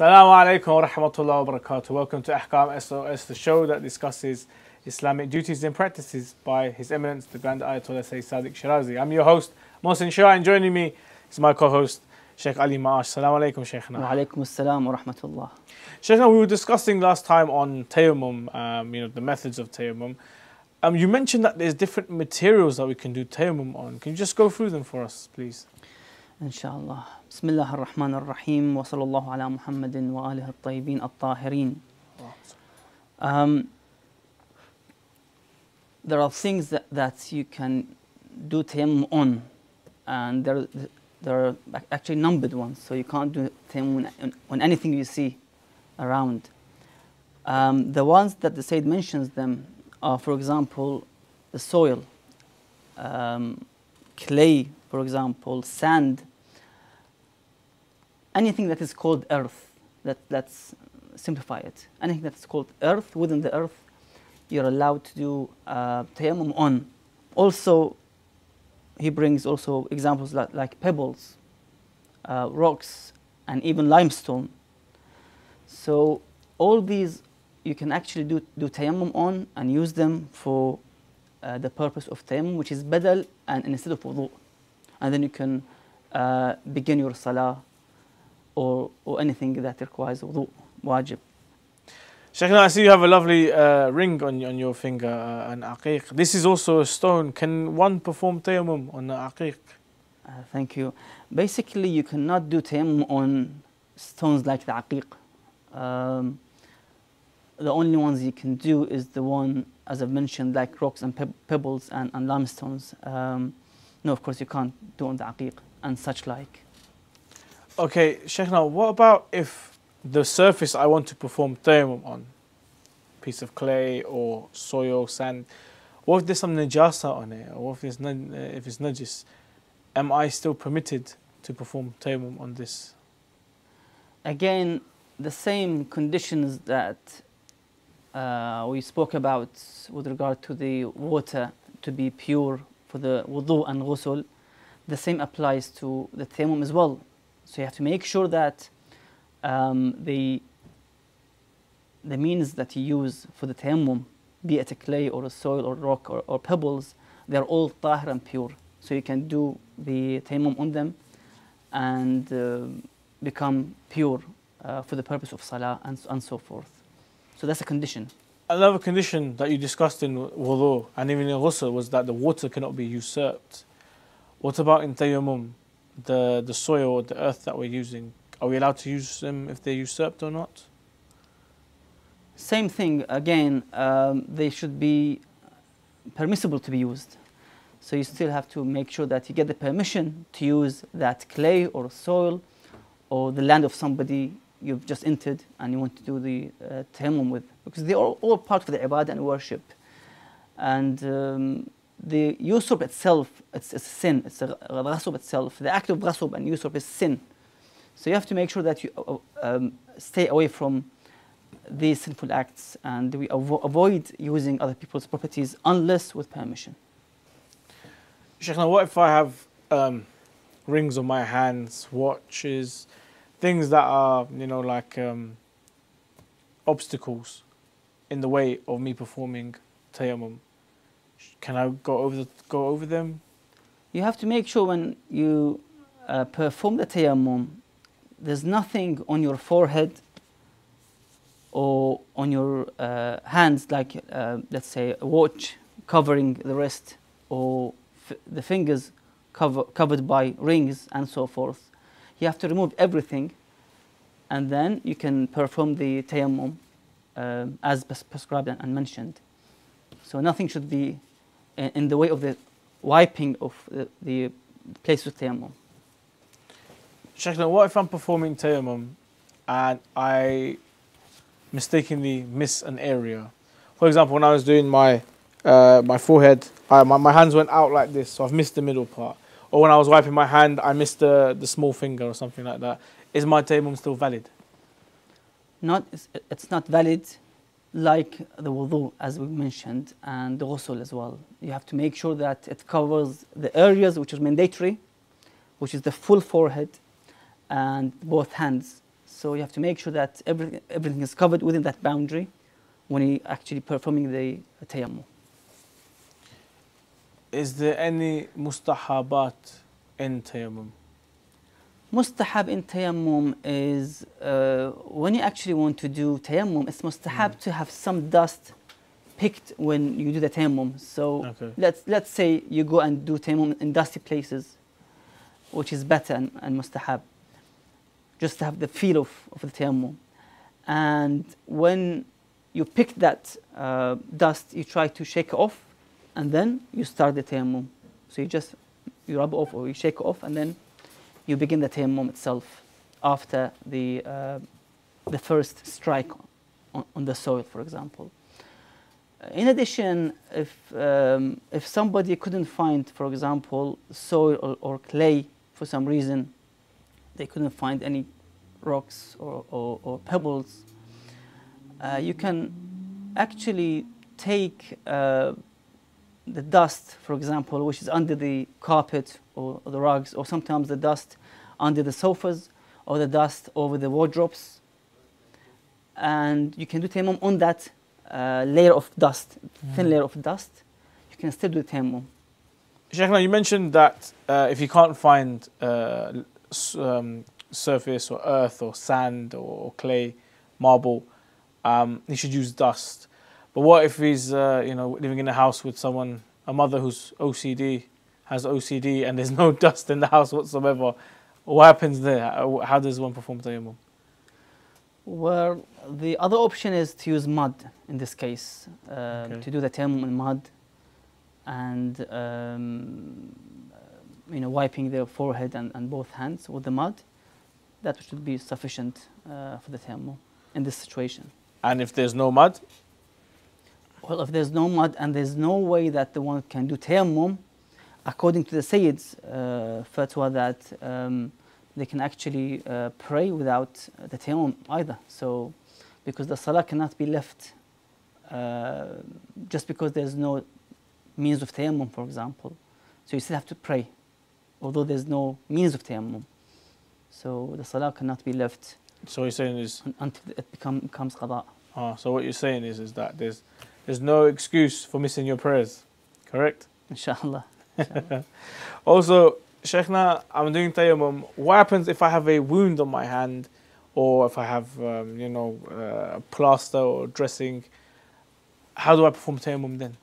Assalamu alaikum wa rahmatullahi wa barakatuh. Welcome to Ahkam SOS, the show that discusses Islamic duties and practices by His Eminence, the Grand Ayatollah Sayyid Sadiq Shirazi. I'm your host, Mohsin Shah, and joining me is my co host, Sheikh Ali Maash. Assalamu alaikum, Sheikhna. Wa alaikum assalam wa rahmatullah. Sheikhna, we were discussing last time on tayammum, um, you know, the methods of tayammum. Um, you mentioned that there's different materials that we can do tayammum on. Can you just go through them for us, please? Um, there are things that, that you can do tayammum on, and there, there are actually numbered ones, so you can't do tayammum on, on anything you see around. Um, the ones that the Sayyid mentions them are, for example, the soil, um, clay, for example, sand, anything that is called earth, let's simplify it. Anything that is called earth, within the earth, you're allowed to do uh, tayammum on. Also, he brings also examples like, like pebbles, uh, rocks, and even limestone. So all these you can actually do, do tayammum on and use them for uh, the purpose of tayammum, which is badal and instead of wudu. And then you can uh, begin your salah or, or anything that requires wudu, wajib. Sheikh, I see you have a lovely uh, ring on, on your finger, uh, an aqiq. This is also a stone. Can one perform tayammum on the aqiq? Uh, thank you. Basically, you cannot do tayammum on stones like the aqiq. Um, the only ones you can do is the one, as I've mentioned, like rocks and pe- pebbles and, and limestones. Um, no, of course, you can't do on the aqiq and such like. Okay, Sheikh, now what about if the surface I want to perform tayammum on, piece of clay or soil, sand, what if there's some najasa on it, or if it's, na- if it's najis, am I still permitted to perform tayammum on this? Again, the same conditions that uh, we spoke about with regard to the water to be pure for the wudu and ghusl, the same applies to the tayammum as well. So you have to make sure that um, the the means that you use for the tayammum, be it a clay or a soil or rock or, or pebbles, they're all tahir and pure. So you can do the tayammum on them and uh, become pure uh, for the purpose of salah and, and so forth. So that's a condition. Another condition that you discussed in wudu and even in ghusl was that the water cannot be usurped. What about in tayammum, the, the soil or the earth that we're using? Are we allowed to use them if they're usurped or not? Same thing, again, um, they should be permissible to be used. So you still have to make sure that you get the permission to use that clay or soil or the land of somebody you've just entered and you want to do the uh, with. Because they are all part of the ibadah and worship. And um, the yusuf itself, it's, it's a sin. It's a ghasub itself. The act of ghasub and yusuf is sin. So you have to make sure that you uh, um, stay away from these sinful acts and we avo- avoid using other people's properties unless with permission. Sheikh, now what if I have um, rings on my hands, watches, things that are, you know, like um, obstacles in the way of me performing tayammum? Can I go over the, go over them? You have to make sure when you uh, perform the tayammum, there's nothing on your forehead or on your uh, hands, like uh, let's say a watch covering the wrist or the fingers cover- covered by rings and so forth. You have to remove everything and then you can perform the tayammum um, as pres- prescribed and mentioned. So nothing should be in, in the way of the wiping of the, the place of tayammum. Sheikh, now what if I'm performing tayammum and I mistakenly miss an area? For example, when I was doing my uh, my forehead, I, my, my hands went out like this, so I've missed the middle part. Or when I was wiping my hand, I missed the, the small finger or something like that. Is my tayammum still valid? Not, it's, it's not valid like the wudu, as we mentioned, and the ghusl as well. You have to make sure that it covers the areas which are mandatory, which is the full forehead and both hands. So you have to make sure that everything, everything is covered within that boundary when you're actually performing the tayammum. Is there any mustahabat in tayammum? Mustahab in tayammum is uh, when you actually want to do tayammum, it's mustahab to have some dust picked when you do the tayammum. So Okay. let's let's say you go and do tayammum in dusty places, which is better and, and mustahab. Just to have the feel of, of the tayammum. And when you pick that uh, dust, you try to shake it off, and then you start the tayammum. So you just you rub off or you shake it off, and then you begin the tayammum itself after the uh, the first strike on, on the soil, for example. In addition, if um, if somebody couldn't find, for example, soil or, or clay for some reason, they couldn't find any rocks or, or, or pebbles, uh, you can actually take uh, the dust, for example, which is under the carpet or, the rugs, or sometimes the dust under the sofas, or the dust over the wardrobes, and you can do tayammum on that uh, layer of dust, thin layer of dust. You can still do tayammum. Sheikhna, you mentioned that uh, if you can't find uh, um, surface or earth or sand or clay, marble, um, he should use dust. But what if he's, uh, you know, living in a house with someone, a mother who's OCD, has OCD, and there's no dust in the house whatsoever? What happens there? How, does one perform tayammum? Well, the other option is to use mud in this case, um, Okay. to do the tayammum in mud and um, you know wiping their forehead and, and both hands with the mud. That should be sufficient uh, for the tayammum in this situation. And if there's no mud, Well, if there's no mud and there's no way that the one can do tayammum, according to the Sayyid's uh, fatwa that um, they can actually uh, pray without the tayammum either. So, because the salah cannot be left uh, just because there's no means of tayammum, for example. So you still have to pray, although there's no means of tayammum. So the salah cannot be left so you're saying is, until it become, becomes qada. ah, so what you're saying is, is that there's, there's no excuse for missing your prayers, correct? Inshallah. Also, Sheikhna, I'm doing tayammum. What happens if I have a wound on my hand, or if I have, um, you know, uh, a plaster or dressing? How do I perform tayammum then?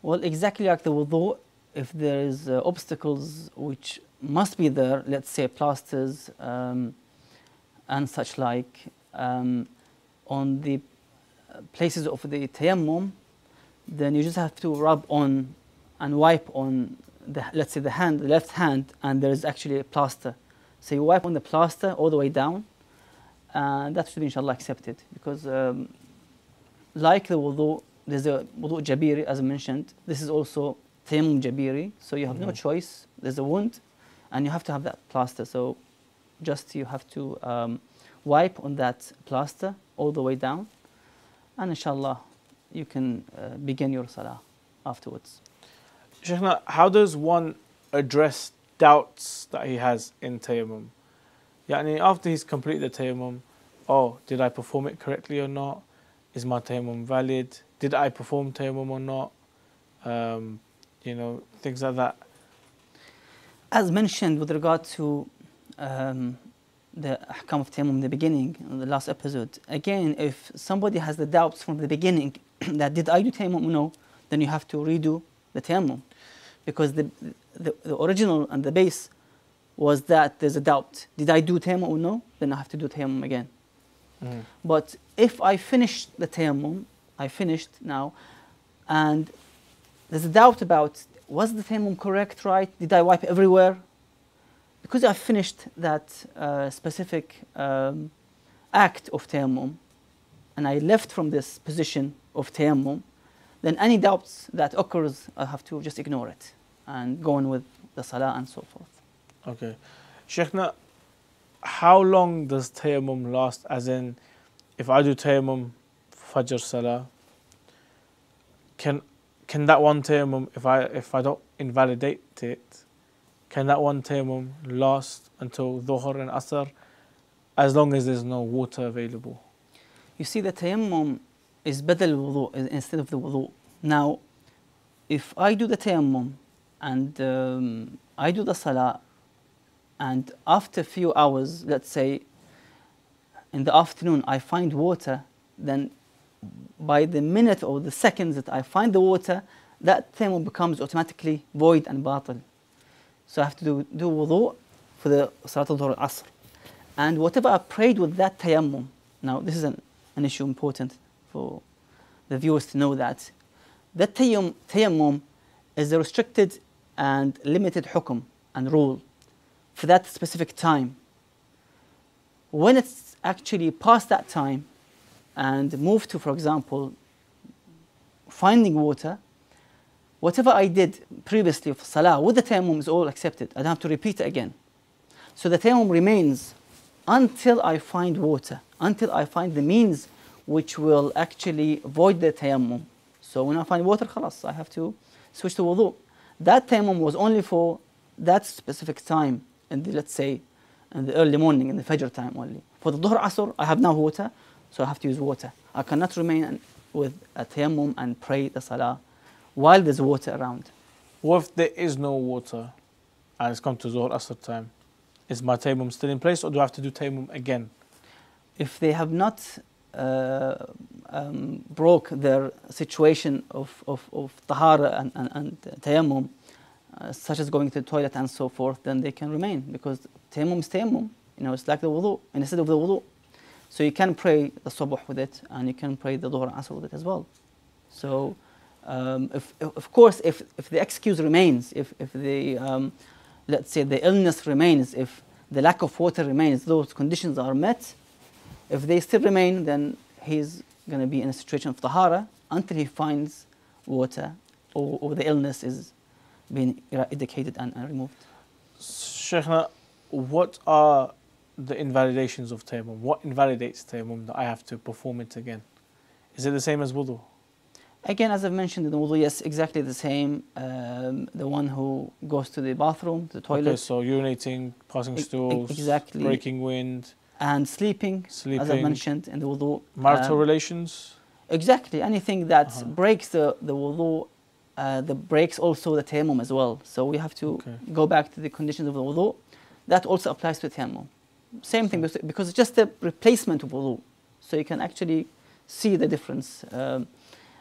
Well, exactly like the wudu, if there is uh, obstacles which must be there, let's say plasters um, and such like, um, on the places of the tayammum, then you just have to rub on and wipe on the, let's say the hand, the left hand, and there is actually a plaster. So you wipe on the plaster all the way down, and that should be inshallah accepted because um, like the wudu, there's a wudu jabiri as I mentioned. This is also tayammum jabiri, so you have no Mhm. choice. There's a wound, and you have to have that plaster. So just you have to um, wipe on that plaster all the way down, and inshallah you can uh, begin your salah afterwards. Sheikhna, how does one address doubts that he has in tayammum? Yani after he's completed the tayammum, oh, did I perform it correctly or not? Is my tayammum valid? Did I perform tayammum or not? Um, you know, things like that. As mentioned with regard to um, the ahkam of tayammum in the beginning, in the last episode, again, if somebody has the doubts from the beginning that did I do tayammum no, then you have to redo the tayammum. Because the, the, the original and the base was that there's a doubt. Did I do tayammum or no? Then I have to do tayammum again. Mm. But if I finished the tayammum, I finished now, and there's a doubt about was the tayammum correct, right? Did I wipe everywhere? Because I finished that uh, specific um, act of tayammum, and I left from this position of tayammum, then any doubts that occurs, I have to just ignore it and go on with the salah and so forth. Okay. Sheikhna, how long does tayammum last? As in, if I do tayammum, Fajr Salah, can can that one tayammum, if I if I don't invalidate it, can that one tayammum last until Dhuhr and Asr? as long as there's no water available? You see, the tayammum is badal wudu instead of the wudu. Now, if I do the tayammum and um, I do the salah, and after a few hours, let's say in the afternoon, I find water, then by the minute or the seconds that I find the water, that tayammum becomes automatically void and batil. So I have to do, do wudu for the salat al asr. And whatever I prayed with that tayammum, now this is an, an issue important for the viewers to know that that tayammum, tayammum is a restricted and limited hukum and rule for that specific time. When it's actually past that time and moved to, for example, finding water, whatever I did previously for salah with the tayammum is all accepted. I don't have to repeat it again. So the tayammum remains until I find water, until I find the means which will actually void the tayammum. So when I find water, khalas, I have to switch to wudu. That tayammum was only for that specific time, the, let's say, in the early morning, in the fajr time only. For the dhuhr asr, I have now water, so I have to use water. I cannot remain with a tayammum and pray the salah while there's water around. What if there is no water and it's come to Zuhr Asr time? Is my tayammum still in place or do I have to do tayammum again? if they have not uh, um, broke their situation of, of, of tahara and, and, and tayammum, uh, such as going to the toilet and so forth, then they can remain because tayammum is tayammum. You know, it's like the wudu, instead of the wudu. So you can pray the subuh with it and you can pray the dhuhr and asr with it as well. So, um, if, of course, if, if the excuse remains, if, if the, um, let's say, the illness remains, if the lack of water remains, those conditions are met, if they still remain, then he's going to be in a situation of tahara until he finds water or, or the illness is being eradicated and, and removed. Shaykhna, what are the invalidations of tayammum? What invalidates tayammum that I have to perform it again? Is it the same as wudu? Again, as I've mentioned the wudu, yes, exactly the same. Um, the one who goes to the bathroom, the toilet, Okay, so urinating, passing E- e- stools, exactly. breaking wind, and sleeping, sleeping, as I mentioned in the wudu. marital Um, relations. Exactly, anything that Uh-huh. breaks the, the wudu, uh, that breaks also the tayammum as well. So we have to Okay. go back to the conditions of the wudu. That also applies to tayammum. Same thing, because- because it's just a replacement of wudu. So you can actually see the difference um,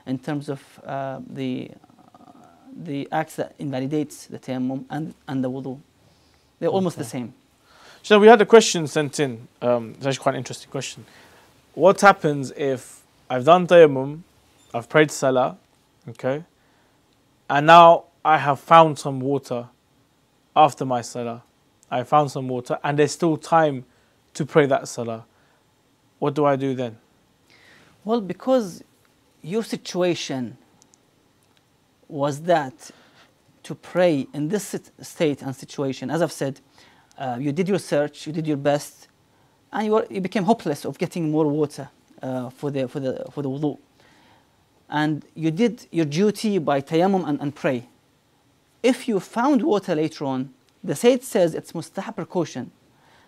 in terms of uh, the, the acts that invalidates the tayammum and, and the wudu. They're almost the same. So we had a question sent in. Um, it's actually quite an interesting question. What happens if I've done tayammum, I've prayed salah, okay, and now I have found some water after my salah. I found some water, and there's still time to pray that salah. What do I do then? Well, because your situation was that to pray in this state and situation, as I've said, uh, you did your search, you did your best, and you, were, you became hopeless of getting more water uh, for, the, for, the, for the wudu. And you did your duty by tayammum and, and pray. If you found water later on, the Sayyid says it's mustahab precaution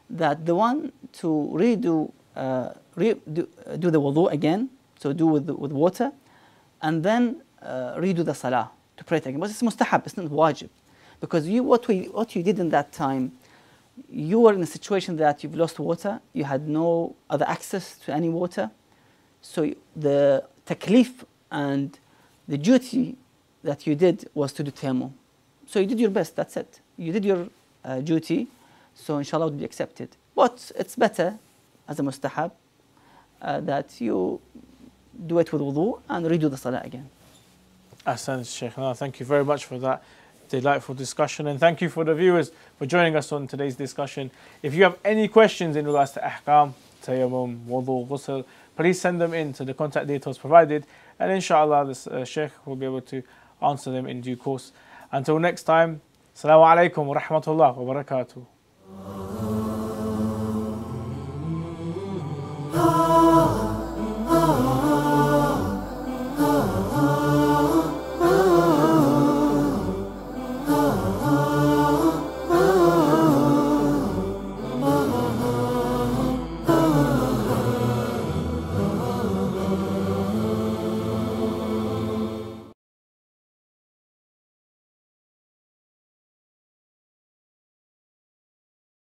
that the one to redo, uh, re- do, uh, do the wudu again, so do with, with water, and then uh, redo the salah to pray it again. But it's mustahab, it's not wajib. Because you, what, we, what you did in that time, you were in a situation that you've lost water, you had no other access to any water. So the taklif and the duty that you did was to do tayammum. So you did your best, that's it. You did your uh, duty, so inshallah it would be accepted. But it's better as a mustahab uh, that you do it with wudu and redo the salah again. Ahsan Sheikh. Thank you very much for that delightful discussion. And thank you for the viewers for joining us on today's discussion. If you have any questions in regards to ahkam, tayammum, wudu, ghusl, please send them in to the contact details provided. And inshallah, this uh, Sheikh will be able to answer them in due course. Until next time, Assalamu alaikum wa rahmatullah wa barakatuh.